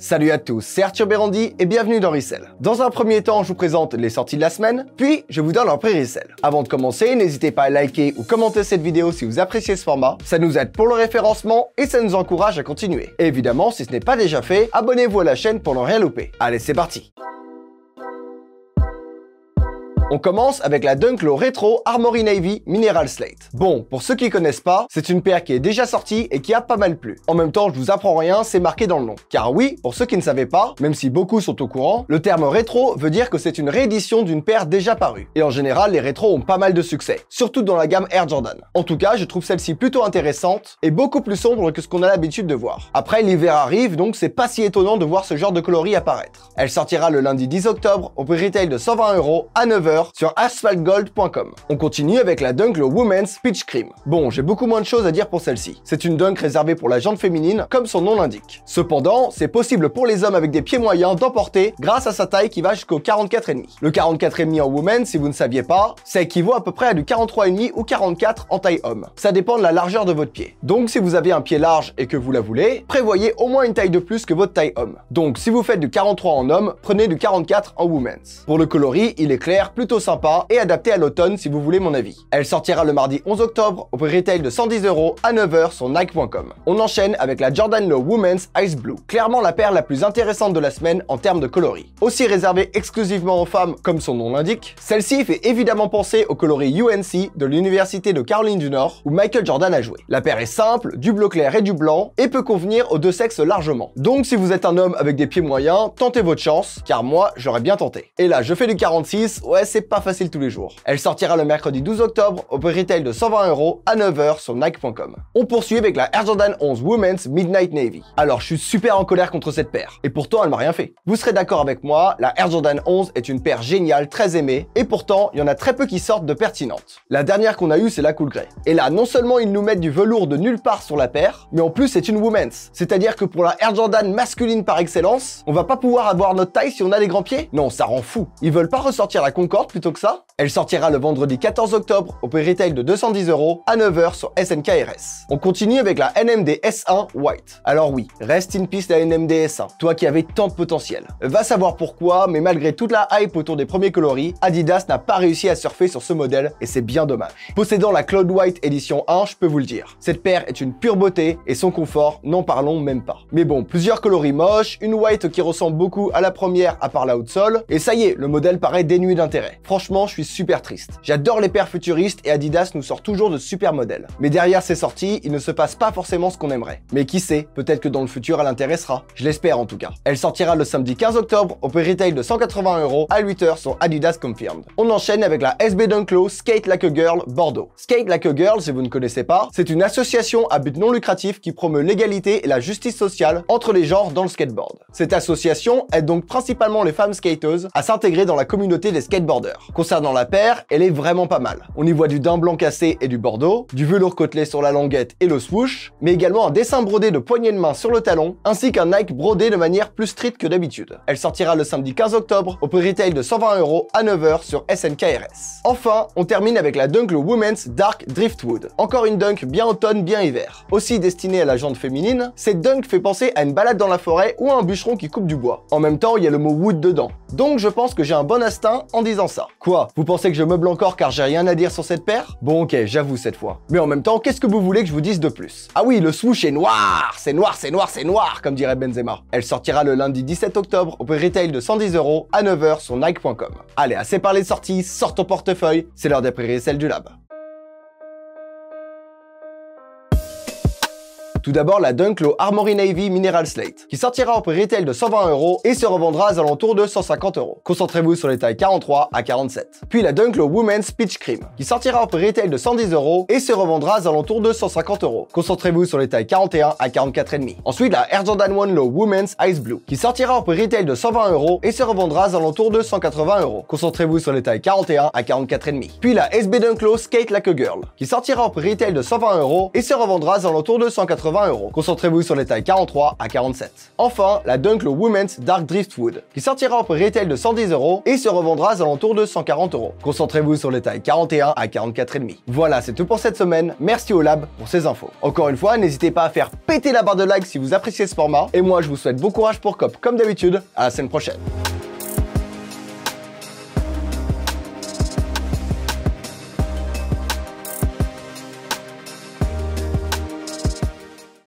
Salut à tous, c'est Arthur Berandi et bienvenue dans Resell. Dans un premier temps, je vous présente les sorties de la semaine, puis je vous donne leur prix Resell. Avant de commencer, n'hésitez pas à liker ou commenter cette vidéo si vous appréciez ce format, ça nous aide pour le référencement et ça nous encourage à continuer. Et évidemment, si ce n'est pas déjà fait, abonnez-vous à la chaîne pour ne rien louper. Allez, c'est parti on commence avec la Dunklo Retro Armory Navy Mineral Slate. Bon, pour ceux qui connaissent pas, c'est une paire qui est déjà sortie et qui a pas mal plu. En même temps, je vous apprends rien, c'est marqué dans le nom. Car oui, pour ceux qui ne savaient pas, même si beaucoup sont au courant, le terme rétro veut dire que c'est une réédition d'une paire déjà parue. Et en général, les rétros ont pas mal de succès, surtout dans la gamme Air Jordan. En tout cas, je trouve celle-ci plutôt intéressante et beaucoup plus sombre que ce qu'on a l'habitude de voir. Après, l'hiver arrive, donc c'est pas si étonnant de voir ce genre de coloris apparaître. Elle sortira le lundi 10 octobre au prix retail de 120 euros à 9h sur asphaltgold.com. On continue avec la Dunk le Women's Peach Cream. Bon, j'ai beaucoup moins de choses à dire pour celle-ci. C'est une dunk réservée pour la jante féminine, comme son nom l'indique. Cependant, c'est possible pour les hommes avec des pieds moyens d'emporter grâce à sa taille qui va jusqu'au 44,5. Le 44,5 en woman, si vous ne saviez pas, ça équivaut à peu près à du 43,5 ou 44 en taille homme. Ça dépend de la largeur de votre pied. Donc si vous avez un pied large et que vous la voulez, prévoyez au moins une taille de plus que votre taille homme. Donc si vous faites du 43 en homme, prenez du 44 en women's. Pour le coloris, il est clair, plutôt sympa et adapté à l'automne si vous voulez mon avis. Elle sortira le mardi 11 octobre au prix retail de 110 euros à 9h sur Nike.com. On enchaîne avec la Jordan Low Women's Ice Blue, clairement la paire la plus intéressante de la semaine en termes de coloris. Aussi réservée exclusivement aux femmes comme son nom l'indique, celle-ci fait évidemment penser au coloris UNC de l'Université de Caroline du Nord où Michael Jordan a joué. La paire est simple, du bleu clair et du blanc et peut convenir aux deux sexes largement. Donc si vous êtes un homme avec des pieds moyens, tentez votre chance, car moi j'aurais bien tenté. Et là je fais du 46, ouais c'est pas facile tous les jours. Elle sortira le mercredi 12 octobre au prix retail de 120 euros à 9h sur Nike.com. On poursuit avec la Air Jordan 11 Women's Midnight Navy. Alors je suis super en colère contre cette paire, et pourtant elle m'a rien fait. Vous serez d'accord avec moi, la Air Jordan 11 est une paire géniale, très aimée, et pourtant il y en a très peu qui sortent de pertinentes. La dernière qu'on a eue c'est la Cool Grey. Et là non seulement ils nous mettent du velours de nulle part sur la paire, mais en plus c'est une Women's. C'est-à-dire que pour la Air Jordan masculine par excellence, on va pas pouvoir avoir notre taille si on a des grands pieds? Non, ça rend fou. Ils veulent pas ressortir la Concorde plutôt que ça elle sortira le vendredi 14 octobre au prix retail de 210 euros à 9h sur SNKRS. On continue avec la NMD S1 White. Alors oui, reste in peace la NMD S1, toi qui avais tant de potentiel. Va savoir pourquoi, mais malgré toute la hype autour des premiers coloris, Adidas n'a pas réussi à surfer sur ce modèle et c'est bien dommage. Possédant la Cloud White édition 1, je peux vous le dire. Cette paire est une pure beauté et son confort, n'en parlons même pas. Mais bon, plusieurs coloris moches, une white qui ressemble beaucoup à la première à part la haute sol, et ça y est, le modèle paraît dénué d'intérêt. Franchement, je suis super triste. J'adore les paires futuristes et Adidas nous sort toujours de super modèles. Mais derrière ces sorties, il ne se passe pas forcément ce qu'on aimerait. Mais qui sait, peut-être que dans le futur elle intéressera. Je l'espère en tout cas. Elle sortira le samedi 15 octobre au prix retail de 180 euros à 8h sur Adidas Confirmed. On enchaîne avec la SB Dunklo Skate Like a Girl Bordeaux. Skate Like a Girl, si vous ne connaissez pas, c'est une association à but non lucratif qui promeut l'égalité et la justice sociale entre les genres dans le skateboard. Cette association aide donc principalement les femmes skateuses à s'intégrer dans la communauté des skateboarders. Concernant la paire, elle est vraiment pas mal. On y voit du daim blanc cassé et du bordeaux, du velours côtelé sur la languette et le swoosh, mais également un dessin brodé de poignée de main sur le talon, ainsi qu'un Nike brodé de manière plus street que d'habitude. Elle sortira le samedi 15 octobre au prix retail de 120 euros à 9h sur SNKRS. Enfin, on termine avec la Dunk Women's Dark Driftwood. Encore une dunk bien automne, bien hiver. Aussi destinée à la jante féminine, cette dunk fait penser à une balade dans la forêt ou à un bûcheron qui coupe du bois. En même temps, il y a le mot wood dedans. Donc je pense que j'ai un bon instinct en disant Quoi? Vous pensez que je meuble encore car j'ai rien à dire sur cette paire? Bon ok, j'avoue cette fois. Mais en même temps, qu'est-ce que vous voulez que je vous dise de plus? Ah oui, le swoosh est noir C'est noir, c'est noir, c'est noir, comme dirait Benzema. Elle sortira le lundi 17 octobre au prix retail de 110 euros à 9h sur Nike.com. Allez, assez parlé de sortie, sort ton portefeuille, c'est l'heure des celle du lab. Tout d'abord, la Dunklo Armory Navy Mineral Slate, qui sortira au prix retail de 120 euros et se revendra à alentours de 150 euros. Concentrez-vous sur les tailles 43 à 47. Puis la Dunklo Women's Peach Cream, qui sortira au prix retail de 110 euros et se revendra à alentours de 150 euros. Concentrez-vous sur les tailles 41 à 44,5. Ensuite, la Air Jordan 1 Low Women's Ice Blue, qui sortira au prix retail de 120 euros et se revendra à alentours de 180 euros. Concentrez-vous sur les tailles 41 à 44,5. Puis la SB Dunklo Skate Like a Girl, qui sortira au prix retail de 120 euros et se revendra à alentours de 180 20 euros. Concentrez-vous sur les tailles 43 à 47. Enfin, la Dunk Low Women's Dark Driftwood, qui sortira au prix retail de 110 euros et se revendra aux alentours de 140 euros. Concentrez-vous sur les tailles 41 à 44,5. Voilà, c'est tout pour cette semaine. Merci au Lab pour ces infos. Encore une fois, n'hésitez pas à faire péter la barre de like si vous appréciez ce format. Et moi, je vous souhaite bon courage pour COP comme d'habitude. À la semaine prochaine.